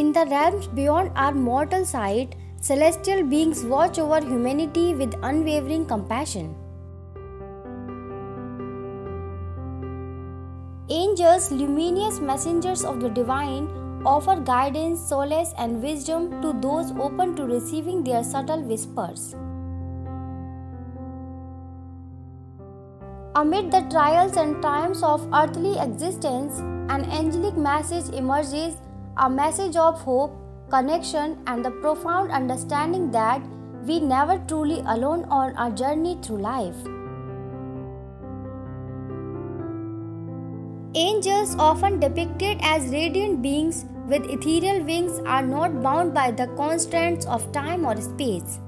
In the realms beyond our mortal sight, celestial beings watch over humanity with unwavering compassion. Angels, luminous messengers of the divine, offer guidance, solace, and wisdom to those open to receiving their subtle whispers. Amid the trials and triumphs of earthly existence, an angelic message emerges a message of hope, connection, and the profound understanding that we never truly alone on our journey through life. Angels, often depicted as radiant beings with ethereal wings, are not bound by the constraints of time or space.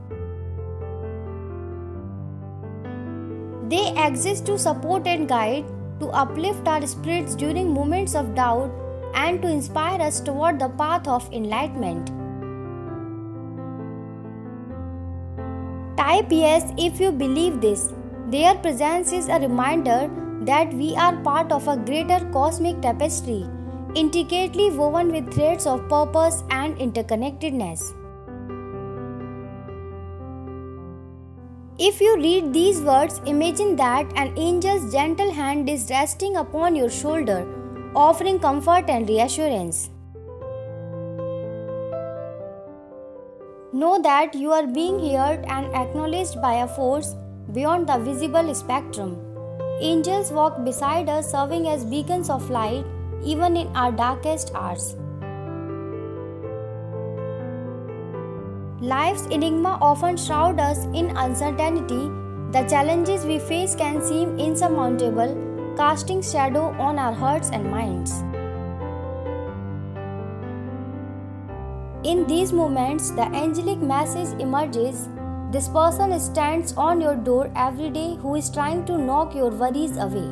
They exist to support and guide, to uplift our spirits during moments of doubt, and to inspire us toward the path of enlightenment. Type yes if you believe this. Their presence is a reminder that we are part of a greater cosmic tapestry, intricately woven with threads of purpose and interconnectedness. If you read these words, imagine that an angel's gentle hand is resting upon your shoulder, offering comfort and reassurance. Know that you are being heard and acknowledged by a force beyond the visible spectrum Angels walk beside us, serving as beacons of light even in our darkest hours. Life's enigma often shrouds us in uncertainty. The challenges we face can seem insurmountable, casting shadow on our hearts and minds. In these moments, the angelic message emerges this person stands on your door every day who is trying to knock your worries away.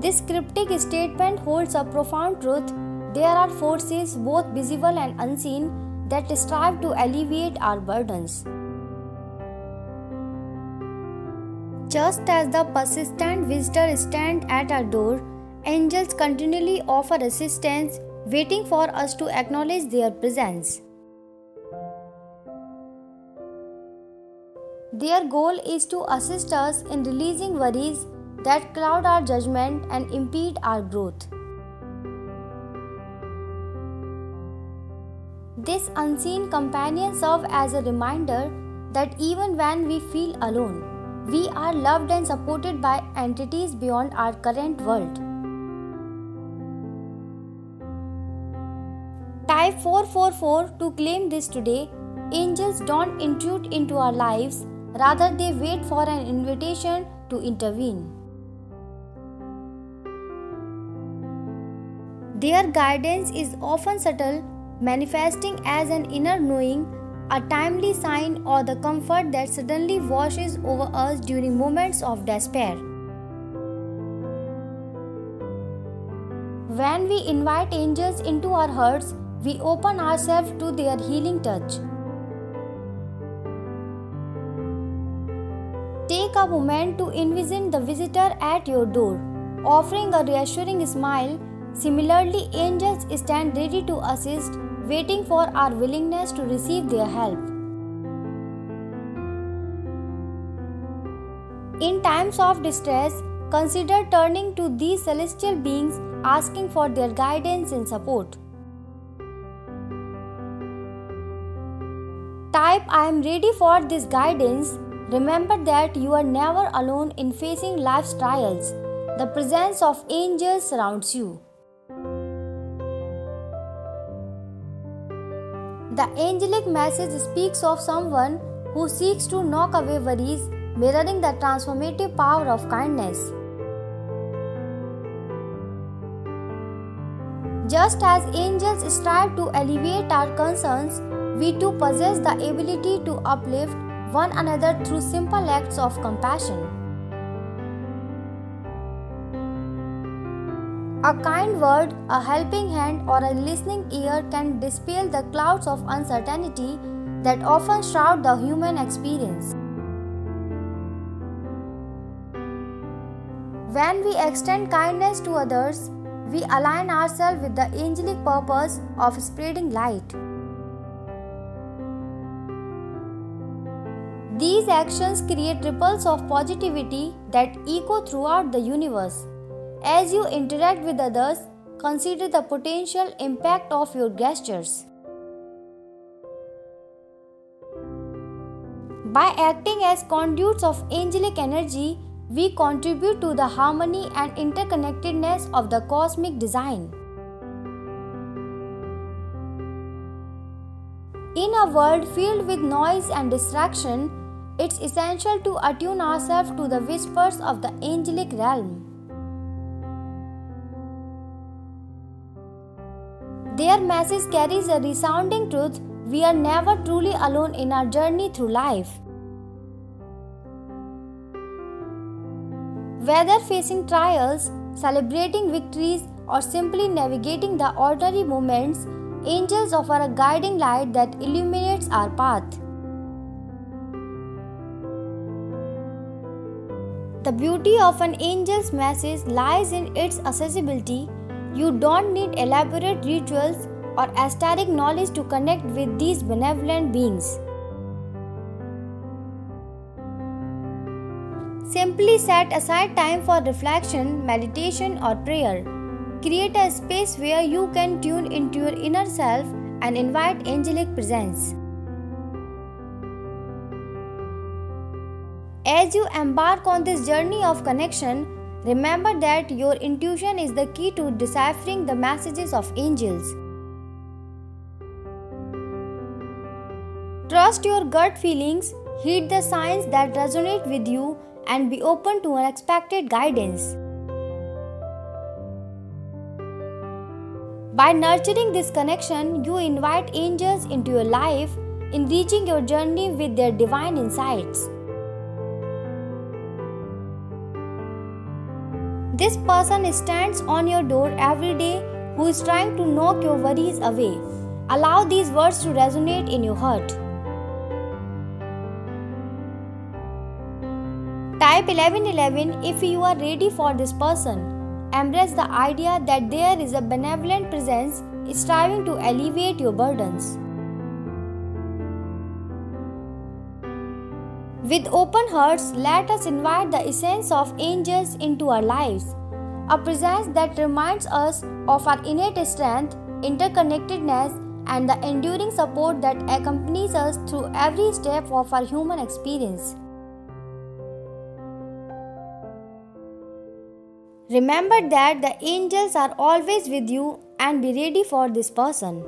This cryptic statement holds a profound truth. There are forces, both visible and unseen, that strive to alleviate our burdens. Just as the persistent visitor stands at our door, angels continually offer assistance, waiting for us to acknowledge their presence. Their goal is to assist us in releasing worries that cloud our judgment and impede our growth. This unseen companion serves as a reminder that even when we feel alone, we are loved and supported by entities beyond our current world. Type 444 to claim this today. Angels don't intrude into our lives, Rather, they wait for an invitation to intervene. Their guidance is often subtle, manifesting as an inner knowing, a timely sign, or the comfort that suddenly washes over us during moments of despair. When we invite angels into our hearts, we open ourselves to their healing touch. Take a moment to envision the visitor at your door, offering a reassuring smile. Similarly, angels stand ready to assist, waiting for our willingness to receive their help. In times of distress, consider turning to these celestial beings, asking for their guidance and support. Type I am ready for this guidance Remember that you are never alone in facing life's trials. The presence of angels surrounds you. The angelic message speaks of someone who seeks to knock away worries, mirroring the transformative power of kindness. Just as angels strive to alleviate our concerns, we too possess the ability to uplift one another through simple acts of compassion. A kind word, a helping hand, or a listening ear can dispel the clouds of uncertainty that often shroud the human experience. When we extend kindness to others, we align ourselves with the angelic purpose of spreading light. These actions create ripples of positivity that echo throughout the universe. As you interact with others, consider the potential impact of your gestures. By acting as conduits of angelic energy, we contribute to the harmony and interconnectedness of the cosmic design. In a world filled with noise and distraction, it's essential to attune ourselves to the whispers of the angelic realm. Their message carries a resounding truth we are never truly alone in our journey through life. Whether facing trials, celebrating victories, or simply navigating the ordinary moments, angels offer a guiding light that illuminates our path. The beauty of an angel's message lies in its accessibility. You don't need elaborate rituals or esoteric knowledge to connect with these benevolent beings. Simply set aside time for reflection, meditation, or prayer. Create a space where you can tune into your inner self and invite angelic presence. As you embark on this journey of connection, remember that your intuition is the key to deciphering the messages of angels. Trust your gut feelings, heed the signs that resonate with you, and be open to unexpected guidance. By nurturing this connection, you invite angels into your life, enriching your journey with their divine insights. This person stands on your door every day who is trying to knock your worries away. Allow these words to resonate in your heart. Type 1111 if you are ready for this person. Embrace the idea that there is a benevolent presence striving to alleviate your burdens. With open hearts, let us invite the essence of angels into our lives, a presence that reminds us of our innate strength, interconnectedness, and the enduring support that accompanies us through every step of our human experience. Remember that the angels are always with you and be ready for this person.